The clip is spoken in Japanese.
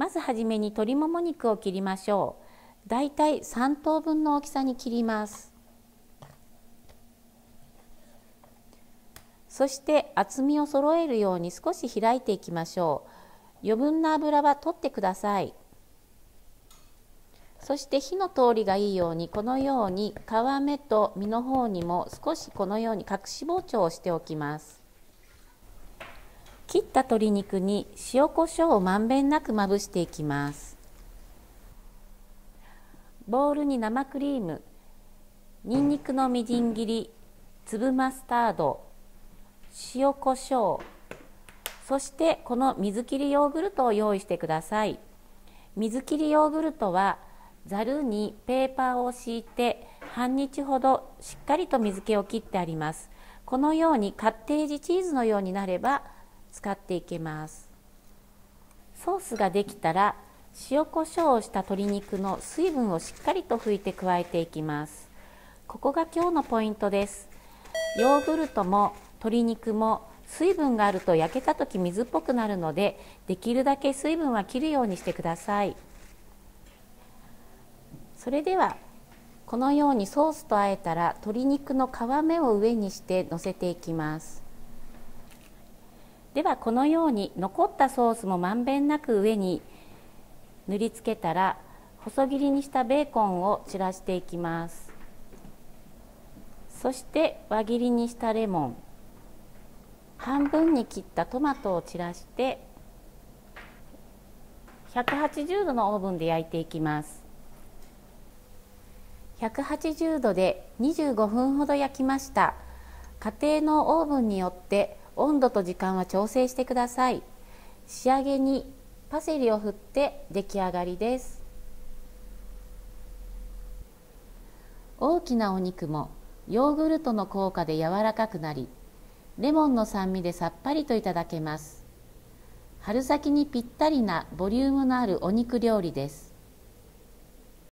まずはじめに鶏もも肉を切りましょう。だいたい3等分の大きさに切ります。そして厚みを揃えるように少し開いていきましょう。余分な油は取ってください。そして火の通りがいいようにこのように皮目と身の方にも少しこのように隠し包丁をしておきます。切った鶏肉に塩コショウをまんべんなくまぶしていきます。ボウルに生クリームにんにくのみじん切り粒マスタード塩コショウそしてこの水切りヨーグルトを用意してください。水切りヨーグルトはざるにペーパーを敷いて半日ほどしっかりと水気を切ってあります。このようにカッテージチーズのようになれば使っていけます。ソースができたら塩コショウをした鶏肉の水分をしっかりと拭いて加えていきます。ここが今日のポイントです。ヨーグルトも鶏肉も水分があると焼けた時水っぽくなるのでできるだけ水分は切るようにしてください。それではこのようにソースとあえたら鶏肉の皮目を上にしてのせていきます。ではこのように残ったソースもまんべんなく上に塗りつけたら細切りにしたベーコンを散らしていきます。そして輪切りにしたレモン。半分に切ったトマトを散らして180度のオーブンで焼いていきます。180度で25分ほど焼きました。家庭のオーブンによって温度と時間は調整してください。仕上げにパセリを振って出来上がりです。大きなお肉もヨーグルトの効果で柔らかくなりレモンの酸味でさっぱりといただけます。春先にぴったりなボリュームのあるお肉料理です。